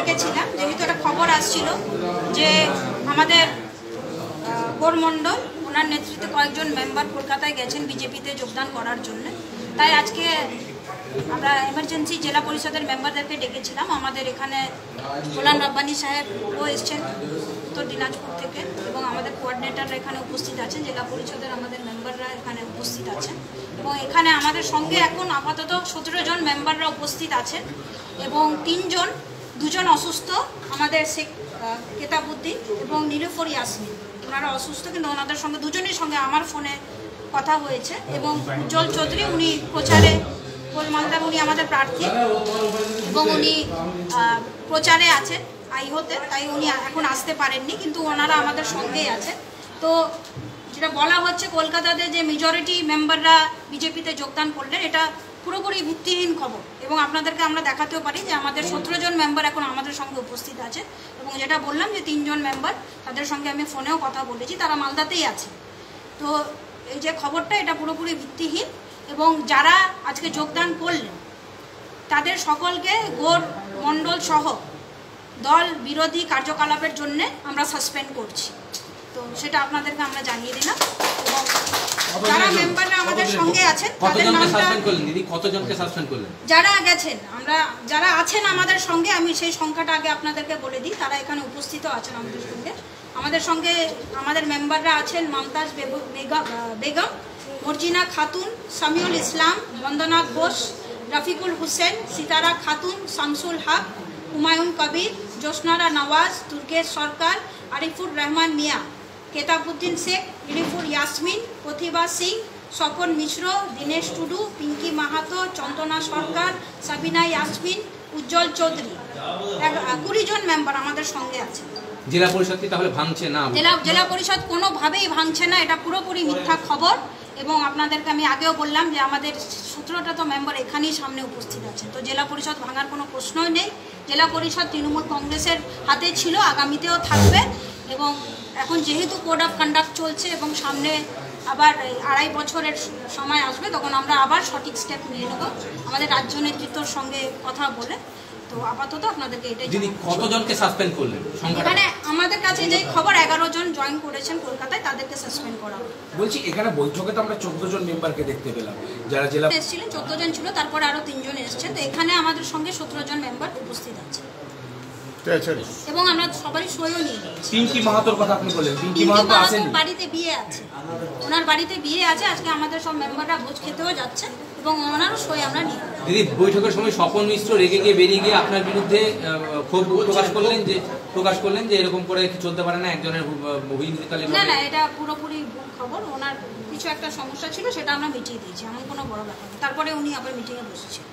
ডেকেছিলাম যেহেতু একটা খবর আসছিল যে আমাদের গোরমণ্ডল ওনার নেতৃত্বে কয়েকজন মেম্বার কলকাতায় গেছেন বিজেপিতে যোগদান করার জন্য। তাই আজকে আমরা এমার্জেন্সি জেলা পরিষদের মেম্বারদেরকে ডেকেছিলাম। আমাদের এখানে গোলাম রব্বানি সাহেব ও এসছেন উত্তর দিনাজপুর থেকে এবং আমাদের কোঅর্ডিনেটররা এখানে উপস্থিত আছেন। জেলা পরিষদের আমাদের মেম্বাররা এখানে উপস্থিত আছেন। এবং এখানে আমাদের সঙ্গে এখন আপাতত সতেরো জন মেম্বাররা উপস্থিত আছেন এবং তিনজন দুজন অসুস্থ, আমাদের শেখ কেতাবুদ্দিন এবং নীলুফর ইয়াসমিন ওনারা অসুস্থ, কিন্তু ওনাদের সঙ্গে, দুজনের সঙ্গে আমার ফোনে কথা হয়েছে এবং উজ্জ্বল চৌধুরী, উনি প্রচারে মালদার উনি আমাদের প্রার্থী এবং উনি প্রচারে আছেন আইহোতে, তাই উনি এখন আসতে পারেননি, কিন্তু ওনারা আমাদের সঙ্গেই আছে তো যেটা বলা হচ্ছে, কলকাতাতে যে মেজরিটি মেম্বাররা বিজেপিতে যোগদান করলেন, এটা পুরোপুরি ভিত্তিহীন খবর এবং আপনাদেরকে আমরা দেখাতেও পারি যে আমাদের সতেরো জন মেম্বার এখন আমাদের সঙ্গে উপস্থিত আছে। এবং যেটা বললাম যে তিনজন মেম্বার তাদের সঙ্গে আমি ফোনেও কথা বলেছি তারা মালদাতেই আছে। তো এই যে খবরটা এটা পুরোপুরি ভিত্তিহীন এবং যারা আজকে যোগদান করলেন তাদের সকলকে গোর মণ্ডল সহ দল বিরোধী কার্যকলাপের জন্য আমরা সাসপেন্ড করছি। তো সেটা আপনাদেরকে আমরা জানিয়ে দিলাম এবং যারা আমাদের সঙ্গে আছেন তাদের কতজনকে নামটা সাসপেন্ড করলেন? দিদি কতজনকে সাসপেন্ড করলেন? যারা গেছেন আমরা যারা আছেন আমাদের সঙ্গে আমি সেই সংখ্যাটা আগে আপনাদেরকে বলে দিই তারা এখানে উপস্থিত আছেন আমাদের সঙ্গে। আমাদের সঙ্গে আমাদের মেম্বাররা আছেন মমতাজ বেগম মর্জিনা খাতুন সামিউল ইসলাম বন্দনা ঘোষ রফিকুল হোসেন সিতারা খাতুন শামসুল হক হুমায়ুন কবির জোসনারা নওয়াজ দুর্গেশ সরকার আরিফুর রহমান মিয়া কেতাবুদ্দিন শেখ ইরিফুর ইয়াসমিন প্রতিভা সিং স্বপন মিশ্র দীনেশ টুডু পিঙ্কি মাহাতো চন্দনা সরকার সাবিনা ইয়াসমিন উজ্জ্বল চৌধুরী। কুড়ি জন মেম্বার আমাদের সঙ্গে আছে। জেলা পরিষদটি তাহলে ভাঙছে না? জেলা জেলা পরিষদ কোনোভাবেই ভাঙছে না এটা পুরোপুরি মিথ্যা খবর। এবং আপনাদেরকে আমি আগেও বললাম যে আমাদের সতেরোটা তো মেম্বার এখানেই সামনে উপস্থিত আছে। তো জেলা পরিষদ ভাঙার কোনো প্রশ্নই নেই। জেলা পরিষদ তৃণমূল কংগ্রেসের হাতে ছিল আগামীতেও থাকবে। এবং এখন যেহেতু কোড অফ কন্ডাক্ট চলছে এবং সামনে আবার আড়াই বছরের সময় আসবে তখন আমরা আবার সঠিক স্টেপ নিয়ে নেব। আমাদের রাজ্য নেতৃত্বর সঙ্গে কথা বলে। তো আপাতত আপনাদেরকে এটাই কতজনকে সাসপেন্ড করলেন? এখানে আমাদের কাছে যে খবর এগারো জন জয়েন করেছেন কলকাতায় তাদেরকে সাসপেন্ড করা বলছি এখানে বৈঠকে তো আমরা চোদ্দ জন মেম্বারকে দেখতে পেলাম। যারা জেলা এসেছিলেন চোদ্দ জন ছিল তারপরে আরও তিনজন এসছে। তো এখানে আমাদের সঙ্গে সতেরো জন মেম্বার উপস্থিত আছে। এবং আমরা সবারই সইও নিয়ে পিঙ্কি মাহাতোর কথা আপনি বললেন পিঙ্কি পিঙ্কি মাহাতো আসেন বাড়িতে বিয়ে আছে। ওনার বাড়িতে বিয়ে আছে আজকে আমাদের সব মেম্বাররা ভোজ খেতেও যাচ্ছে এবং ওনারও সই আমরা নিয়ে দিদি বৈঠকের সময় স্বপন মিশ্র রেগে গিয়ে বেরিয়ে গিয়ে আপনার বিরুদ্ধে ক্ষোভ প্রকাশ করলেন যে প্রকাশ করলেন যে এরকম করে চলতে পারে না একজনের অভিনীতকালে না না এটা পুরোপুরি খবর। ওনার কিছু একটা সমস্যা ছিল সেটা আমরা মিটিয়ে দিয়েছি এমন কোনো বড় ব্যাপার না। তারপরে উনি আবার মিটিংয়ে বসেছেন